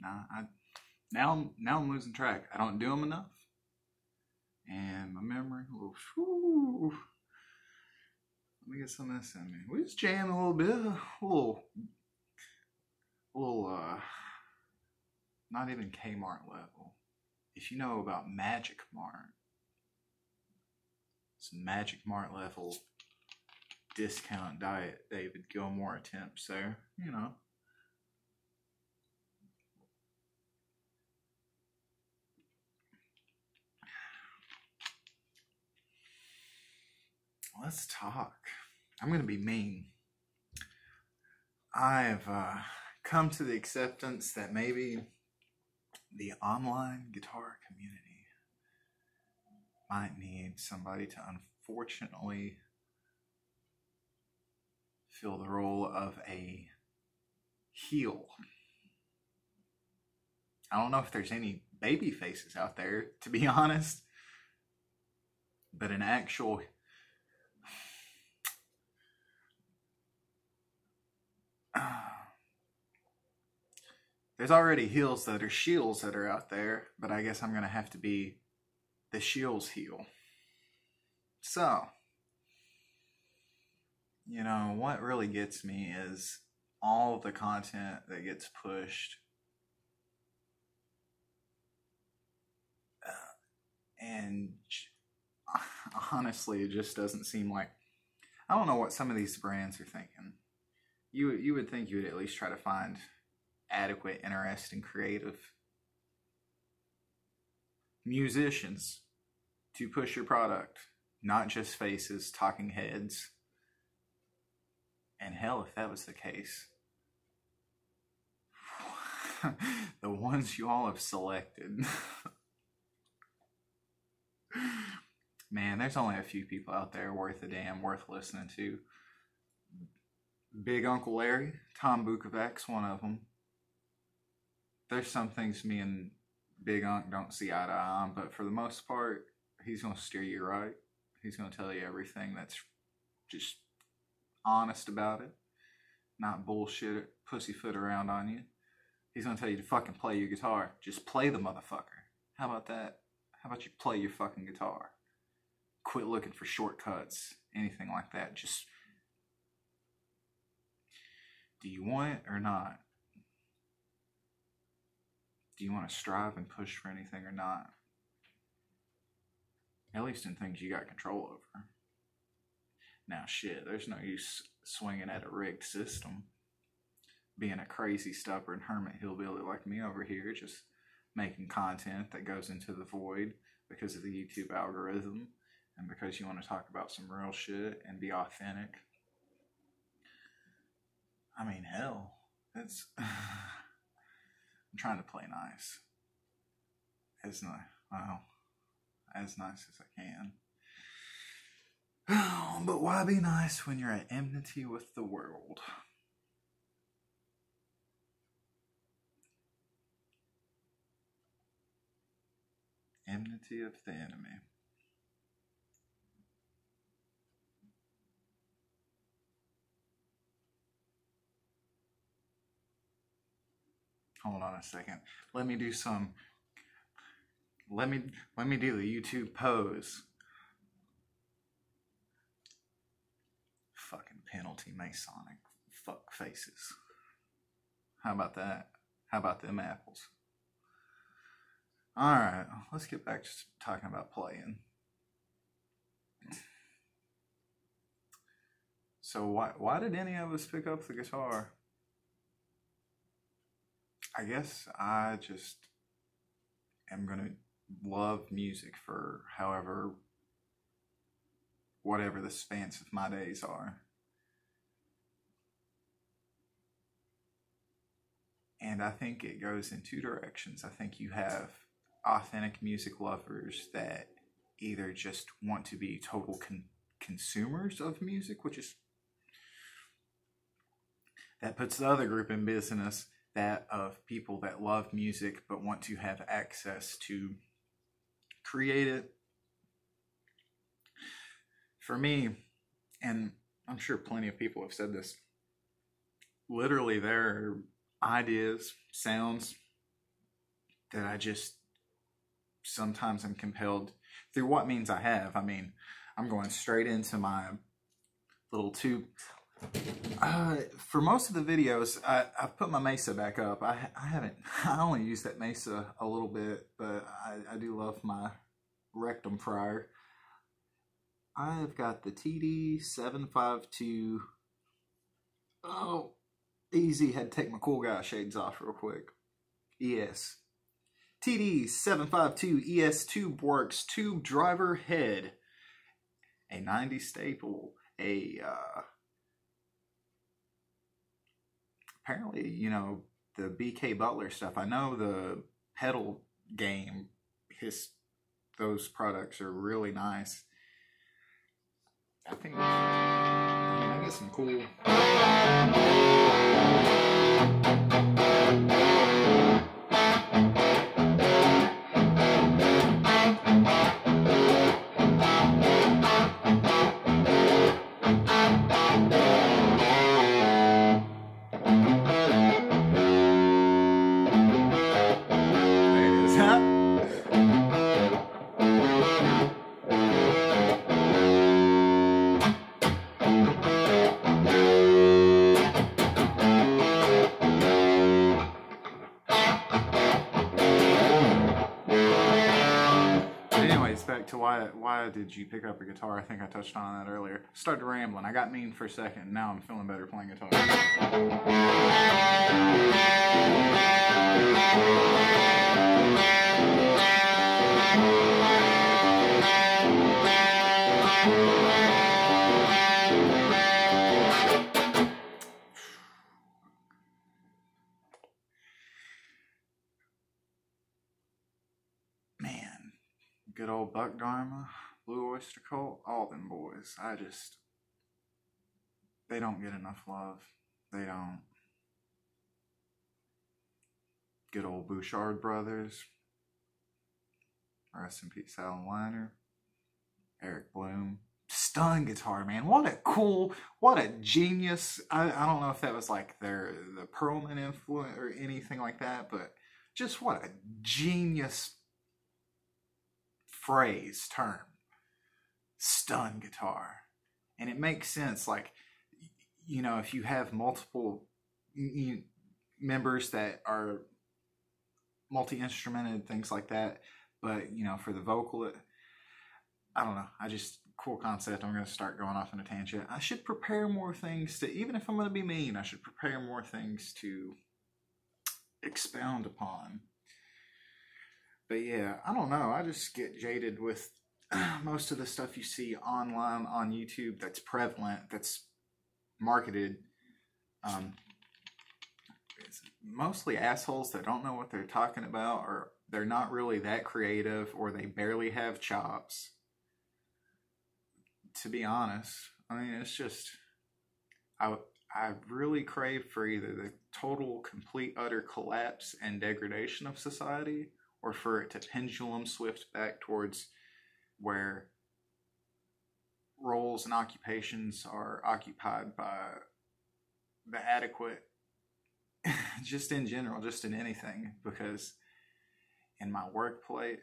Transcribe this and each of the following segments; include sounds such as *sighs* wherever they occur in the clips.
Nah, I now I'm now I'm losing track. I don't do them enough, and my memory. Oh, whew. Let me get some of this in me. We just jam a little bit, a little, a little, uh, not even Kmart level. If you know about Magic Mart, some Magic Mart level discount diet David Gilmour attempts there, you know. Let's talk. I'm going to be mean. I've uh, come to the acceptance that maybe the online guitar community might need somebody to unfortunately fill the role of a heel. I don't know if there's any baby faces out there, to be *laughs* honest, but an actual *sighs* there's already heels that are shields that are out there, but I guess I'm going to have to be the shield's heel. So, you know, what really gets me is all the content that gets pushed. *sighs* And *sighs* honestly, it just doesn't seem like. I don't know what some of these brands are thinking. You you would think you would at least try to find adequate, interesting, creative musicians to push your product, not just faces, talking heads. And hell, if that was the case, *laughs* the ones you all have selected. *laughs* Man, there's only a few people out there worth a damn, worth listening to. Big Uncle Larry, Tom Bukovac's one of them. There's some things me and Big Unc don't see eye to eye on, but for the most part, he's going to steer you right. He's going to tell you everything that's just honest about it, not bullshit, pussyfoot around on you. He's going to tell you to fucking play your guitar. Just play the motherfucker. How about that? How about you play your fucking guitar? Quit looking for shortcuts, anything like that. Just do you want it or not? Do you want to strive and push for anything or not? At least in things you got control over. Now, shit, there's no use swinging at a rigged system. Being a crazy, stubborn hermit hillbilly like me over here, just making content that goes into the void because of the YouTube algorithm and because you want to talk about some real shit and be authentic I mean, hell, it's. *sighs* I'm trying to play nice. As nice, well, as nice as I can. *sighs* but why be nice when you're at enmity with the world? Enmity of the enemy. Hold on a second. Let me do some. Let me let me do the YouTube pose. Fucking penalty Masonic fuck faces. How about that? How about them apples? All right, let's get back to talking about playing. So why why did any of us pick up the guitar? I guess I just am going to love music for however, whatever the spans of my days are. And I think it goes in two directions. I think you have authentic music lovers that either just want to be total con- consumers of music, which is that puts the other group in business that of people that love music but want to have access to create it. For me, and I'm sure plenty of people have said this, literally there are ideas, sounds that I just sometimes am compelled through what means I have. I mean, I'm going straight into my little tube. Uh, for most of the videos, I, I've put my Mesa back up. I, I haven't, *laughs* I only use that Mesa a little bit, but I, I do love my Rectum fryer. I've got the TD752. Oh, easy. Had to take my cool guy shades off real quick. ES. TD752 ES Tube Works Tube Driver Head. A 90 staple. A, uh, apparently, you know, the BK Butler stuff. I know the pedal game, his, those products are really nice. I think I, I get some cool. Why did you pick up a guitar? I think I touched on that earlier. Started rambling. I got mean for a second. Now I'm feeling better playing guitar. Good old Buck Dharma. Blue Oyster Cult, all them boys. I just, they don't get enough love. They don't. Good old Bouchard brothers. Rest in peace, Allen Lanier. Eric Bloom. Stun guitar, man. What a cool, what a genius. I, I don't know if that was like their the Pearlman influence or anything like that, but just what a genius phrase, term stun guitar. And it makes sense. Like, you know, if you have multiple members that are multi instrumented, things like that, but, you know, for the vocal, it, I don't know. I just, cool concept. I'm going to start going off on a tangent. I should prepare more things to, even if I'm going to be mean, I should prepare more things to expound upon. But yeah, I don't know. I just get jaded with *clears throat* most of the stuff you see online on YouTube that's prevalent, that's marketed, um, mostly assholes that don't know what they're talking about, or they're not really that creative, or they barely have chops. To be honest, I mean, it's just, I, I really crave for either the total, complete, utter collapse and degradation of society, or for it to pendulum swift back towards where roles and occupations are occupied by the adequate *laughs* just in general just in anything because in my workplace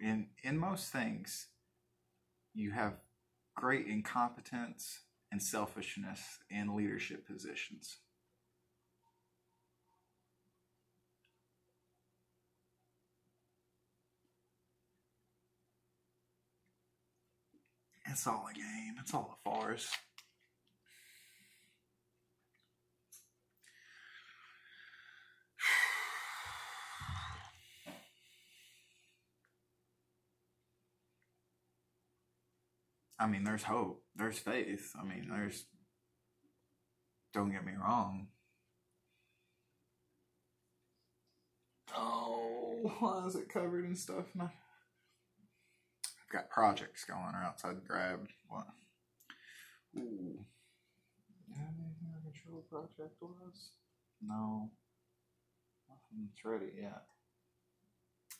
in in most things you have great incompetence and selfishness in leadership positions It's all a game. It's all a farce. *sighs* I mean, there's hope. There's faith. I mean, there's. Don't get me wrong. Oh, *laughs* why is it covered in stuff? got projects going or else I'd grab one. Ooh. anything I control project was? No. Nothing's ready yet.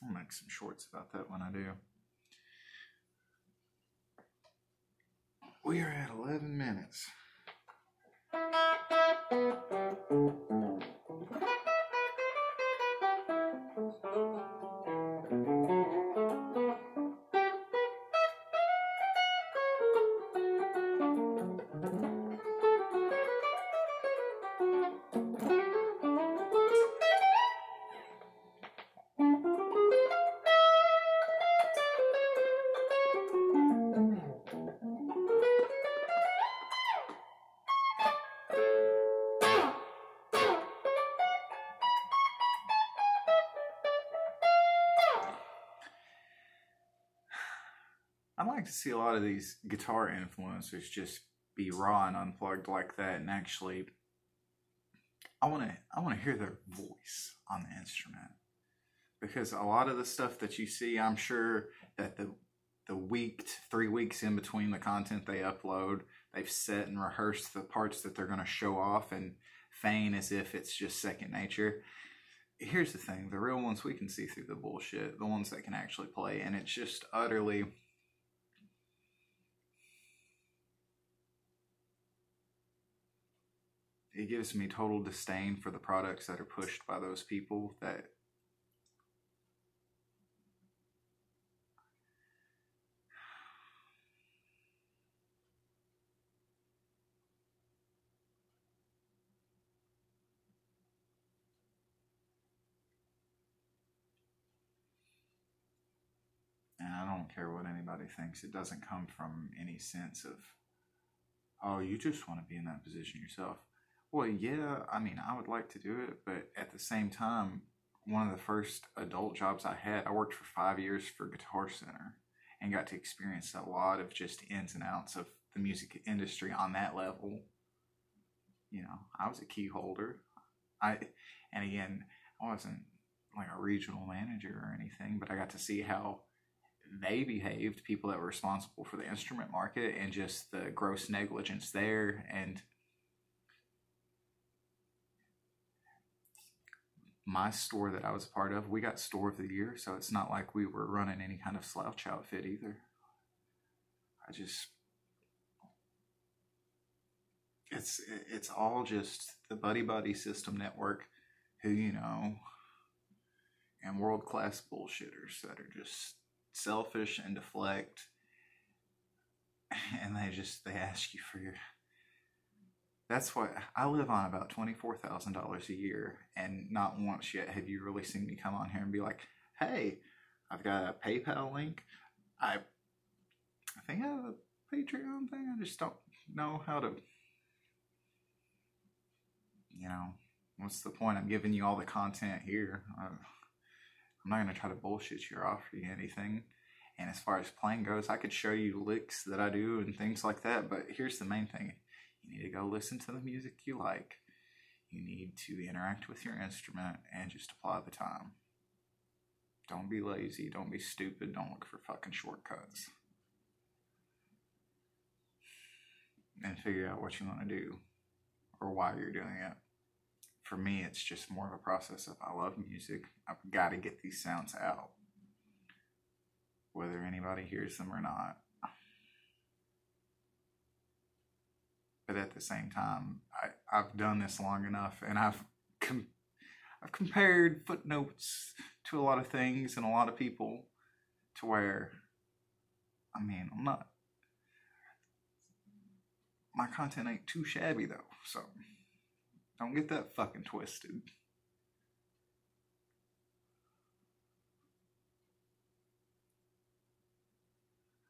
I'll make some shorts about that when I do. We are at 11 minutes. Like to see a lot of these guitar influencers just be raw and unplugged like that and actually I want to I want to hear their voice on the instrument. Because a lot of the stuff that you see I'm sure that the the week 3 weeks in between the content they upload they've set and rehearsed the parts that they're going to show off and feign as if it's just second nature. Here's the thing the real ones we can see through the bullshit the ones that can actually play and it's just utterly it gives me total disdain for the products that are pushed by those people that and I don't care what anybody thinks. It doesn't come from any sense of, oh, you just want to be in that position yourself. Well, yeah, I mean, I would like to do it, but at the same time, one of the first adult jobs I had, I worked for five years for Guitar Center and got to experience a lot of just ins and outs of the music industry on that level. You know, I was a key holder. I, and again, I wasn't like a regional manager or anything, but I got to see how they behaved, people that were responsible for the instrument market, and just the gross negligence there. And my store that I was a part of, we got store of the year, so it's not like we were running any kind of slouch outfit either. I just it's it's all just the buddy buddy system network who you know and world class bullshitters that are just selfish and deflect and they just they ask you for your that's what I live on about twenty four thousand dollars a year, and not once yet have you really seen me come on here and be like, "Hey, I've got a PayPal link. I, I think I have a Patreon thing. I just don't know how to. You know, what's the point? I'm giving you all the content here. I'm not gonna try to bullshit you or offer you anything. And as far as playing goes, I could show you licks that I do and things like that. But here's the main thing you need to go listen to the music you like. You need to interact with your instrument and just apply the time. Don't be lazy. Don't be stupid. Don't look for fucking shortcuts. And figure out what you want to do or why you're doing it. For me, it's just more of a process of I love music. I've got to get these sounds out, whether anybody hears them or not. But at the same time, I, I've done this long enough, and I've com- I've compared footnotes to a lot of things and a lot of people, to where, I mean, I'm not. My content ain't too shabby though, so don't get that fucking twisted.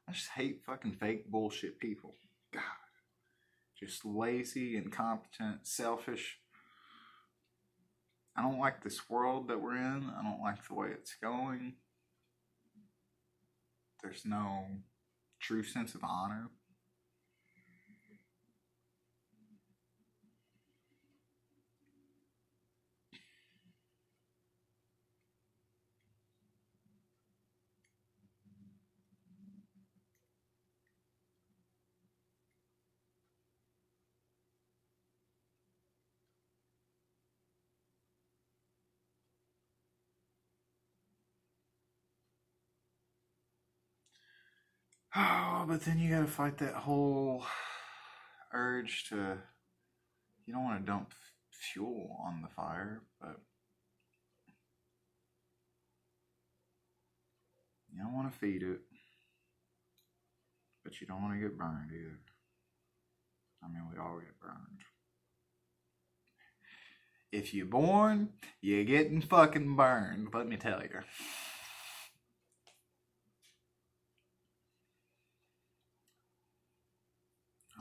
I just hate fucking fake bullshit people. God just lazy, incompetent, selfish. I don't like this world that we're in. I don't like the way it's going. There's no true sense of honor. Oh, but then you gotta fight that whole urge to. You don't want to dump fuel on the fire, but. You don't want to feed it, but you don't want to get burned either. I mean, we all get burned. If you're born, you're getting fucking burned, let me tell you.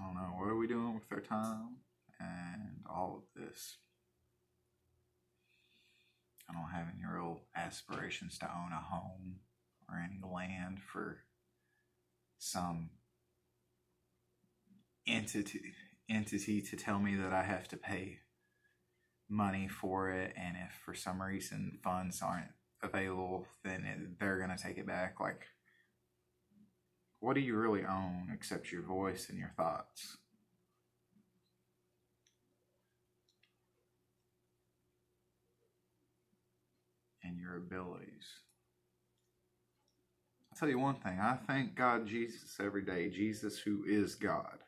Don't know, what are we doing with our time and all of this? I don't have any real aspirations to own a home or any land for some entity entity to tell me that I have to pay money for it and if for some reason funds aren't available then it, they're going to take it back like what do you really own except your voice and your thoughts? And your abilities. I'll tell you one thing. I thank god jesus every day. Jesus who is god.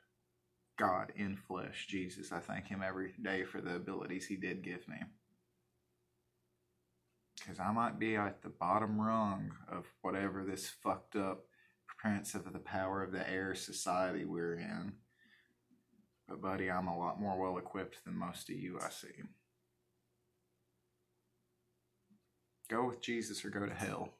God in flesh, Jesus. I thank Him every day for the abilities He did give me. Because I might be at the bottom rung of whatever this fucked up prince of the power of the air society we're in. But, buddy, I'm a lot more well equipped than most of you I see. Go with Jesus or go to hell.